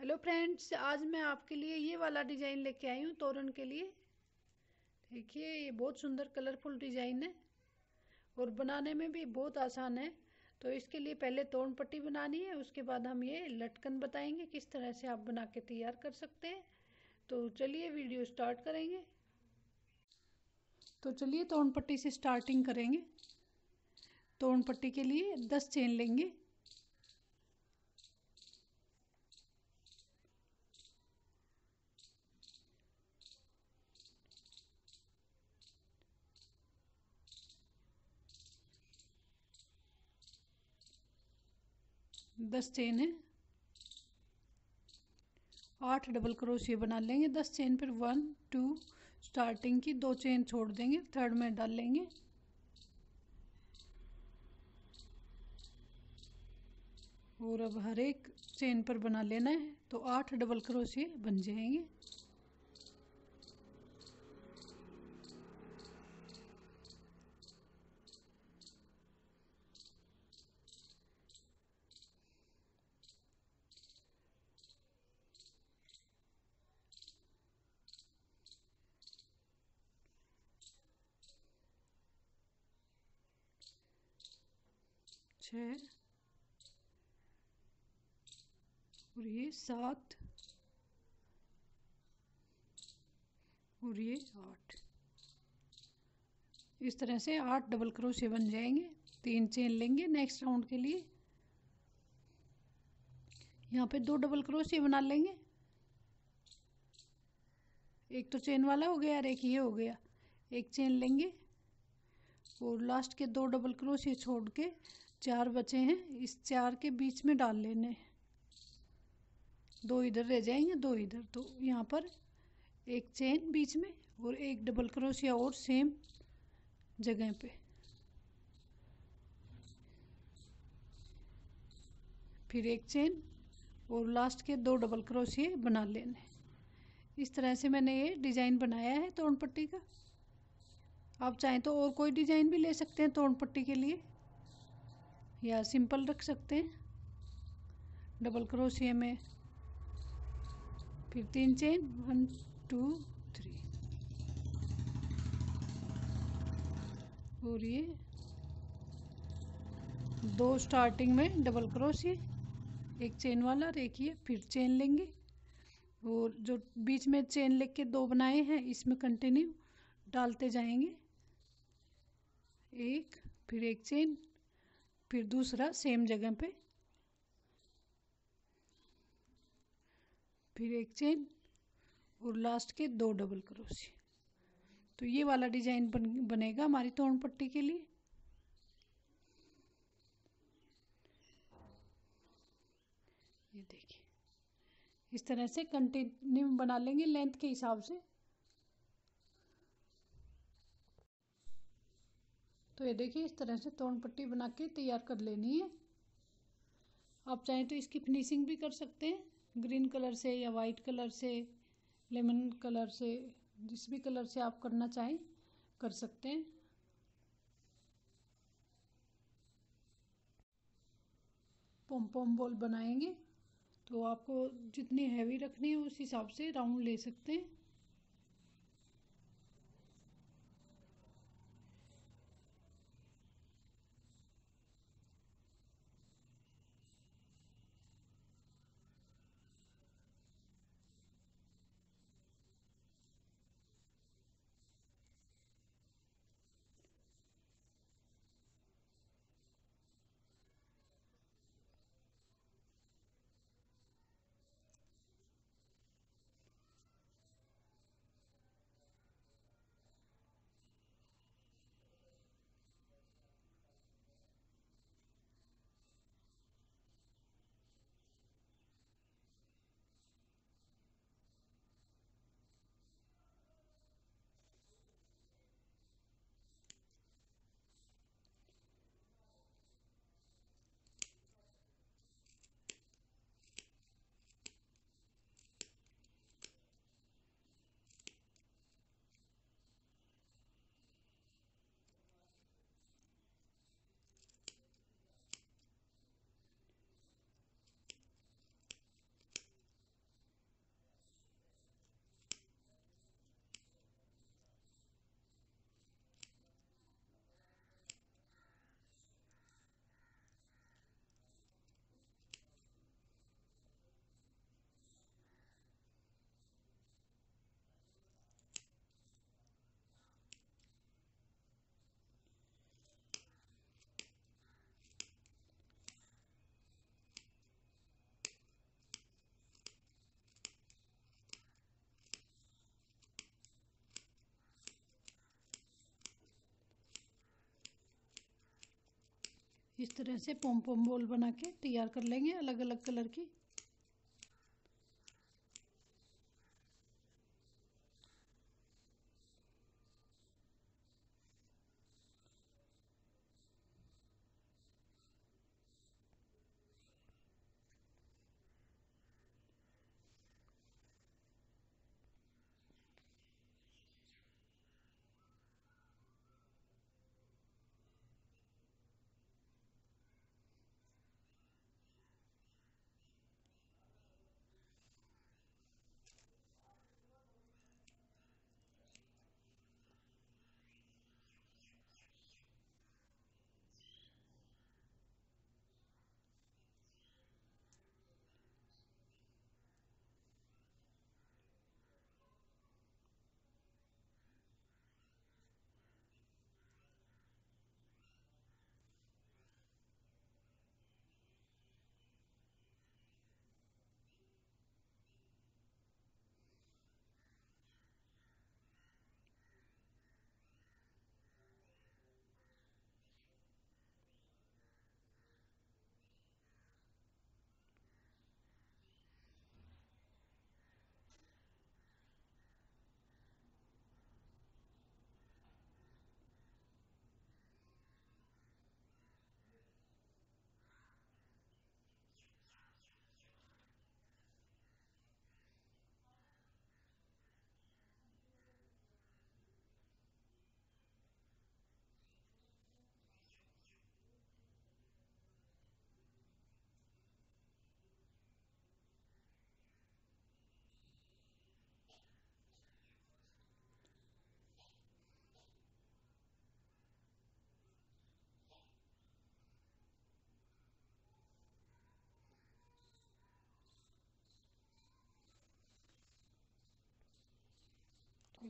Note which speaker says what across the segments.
Speaker 1: Hello friends आज मैं आपके लिए ये वाला डिज़ाइन लेके आई हूँ तोरण के लिए। देखिए, ये बहुत सुंदर कलरफुल डिज़ाइन है और बनाने में भी बहुत आसान है। तो इसके लिए पहले तोरण पट्टी बनानी है, उसके बाद हम ये लटकन बताएँगे किस तरह से आप बना के तैयार कर सकते हैं। तो चलिए वीडियो स्टार्ट करेंगे। तो चलिए तोरण पट्टी से स्टार्टिंग करेंगे। तोरण पट्टी के लिए दस चेन लेंगे। दस चेन है। आठ डबल क्रोशिया बना लेंगे। दस चेन पर वन टू स्टार्टिंग की दो चेन छोड़ देंगे। थर्ड में डाल लेंगे। और अब हर एक चेन पर बना लेना है। तो आठ डबल क्रोशिया बन जाएँगे। छ और ये सात और ये आठ। इस तरह से आठ डबल क्रोशे बन जाएँगे। तीन चेन लेंगे नेक्स्ट राउंड के लिए। यहाँ पे दो डबल क्रोशे बना लेंगे। एक तो चेन वाला हो गया और एक ये हो गया। एक चेन लेंगे और लास्ट के दो डबल क्रोशे छोड़ के चार बचे हैं, इस चार के बीच में डाल लेने दो इधर रह जाएँगे दो इधर? तो यहाँ पर एक चेन बीच में और एक डबल क्रोशिया और सेम जगह पे। फिर एक चेन और लास्ट के दो डबल क्रोशिए बना लेने इस तरह से मैंने ये डिज़ाइन बनाया है तोड़ पट्टी का। आप चाहें तो और कोई डिज़ाइन भी ले सकते हैं तोड़ पट्टी के लिए। या सिंपल रख सकते हैं। डबल क्रोशिया में। फिर तीन चेन। One, to, three. और ये दो स्टार्टिंग में डबल क्रोशिया एक चेन वाला और एक ये। फिर चेन लेंगे। और जो बीच में चेन लेके दो बनाए हैं, इसमें कंटिन्यू डालते जाएँगे। एक, फिर एक चेन फिर दूसरा सेम जगह पे। फिर एक चेन और लास्ट के दो डबल क्रोशिया तो ये वाला डिज़ाइन बन, बनेगा हमारी तोड़ पट्टी के लिए। ये देखिए, इस तरह से कंटिन्यू बना लेंगे लेंथ के हिसाब से। तो ये देखिए, इस तरह से तोड़ पट्टी बना के तैयार कर लेनी है। आप चाहें तो इसकी फिनिशिंग भी कर सकते हैं, ग्रीन कलर से या वाइट कलर से, लेमन कलर से, जिस भी कलर से आप करना चाहें कर सकते हैं। पोम पोम बॉल बनाएँगे तो आपको जितनी हैवी रखनी है उस हिसाब से राउंड ले सकते हैं। इस तरह से पोम पोम बॉल बना के तैयार कर लेंगे अलग अलग कलर की।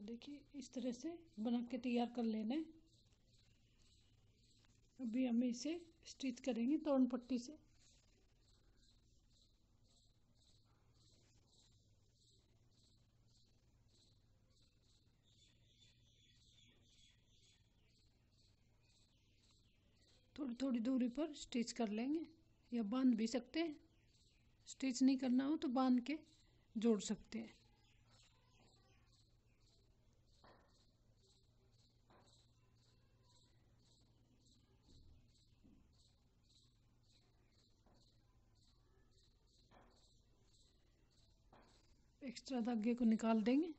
Speaker 1: ये देखिए, इस तरह से बना के तैयार कर लेना है। अभी हम इसे स्टिच करेंगे तोड़ पट्टी से। थोड़ी थोड़ी दूरी पर स्टिच कर लेंगे, या बाँध भी सकते हैं। स्टिच नहीं करना हो तो बाँध के जोड़ सकते हैं। एक्स्ट्रा धागे को निकाल देंगे।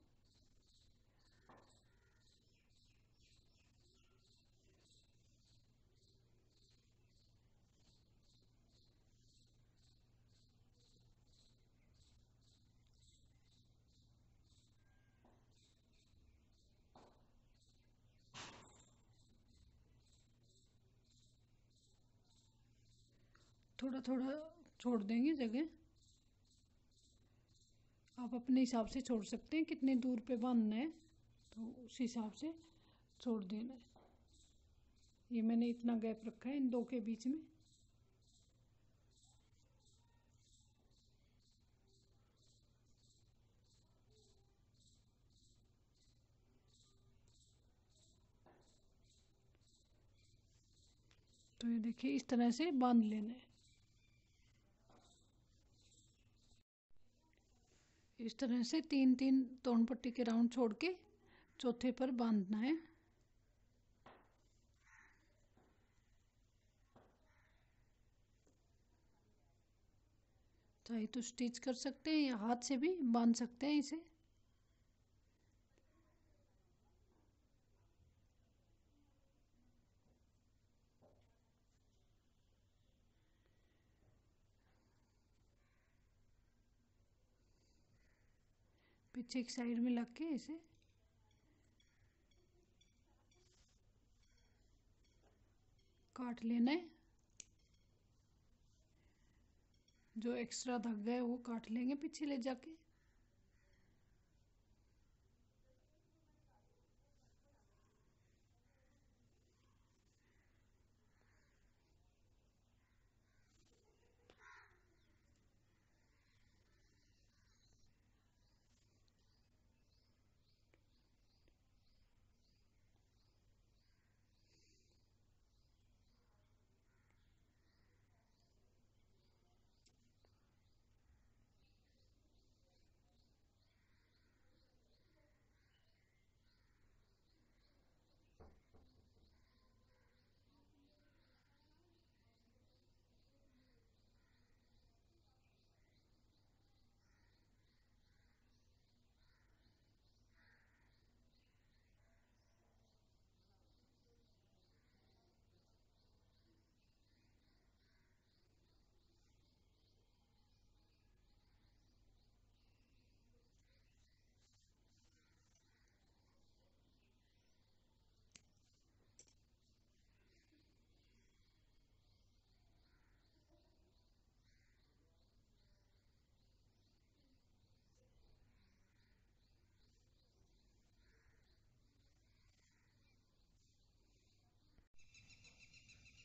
Speaker 1: थोड़ा थोड़ा छोड़ देंगे जगह। आप अपने हिसाब से छोड़ सकते हैं, कितने दूर पे बांधना है तो उस हिसाब से छोड़ देना है। ये मैंने इतना गैप रखा है इन दो के बीच में। तो ये देखिए, इस तरह से बाँध लेना है। इस तरह से तीन तीन तोड़ पट्टी के राउंड छोड़ के चौथे पर बांधना है। चाहे तो स्टिच कर सकते हैं या हाथ से भी बाँध सकते हैं इसे। पीछे एक साइड में लग के इसे। काट लेना है। जो एक्स्ट्रा धागा है वो काट लेंगे पीछे ले जाके।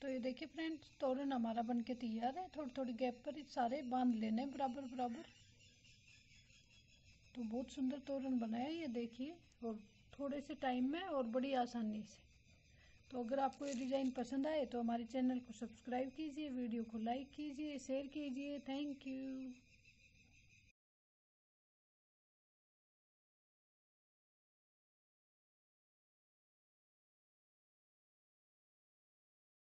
Speaker 1: तो ये देखिए फ्रेंड्स तोरण हमारा बन के तैयार है। थोड़ी थोड़ी गैप पर सारे बाँध लेने बराबर बराबर। तो बहुत सुंदर तोरण बनाया ये, देखिए। और थोड़े से टाइम में और बड़ी आसानी से। तो अगर आपको ये डिज़ाइन पसंद आए तो हमारे चैनल को सब्सक्राइब कीजिए वीडियो को लाइक कीजिए शेयर कीजिए। Thank you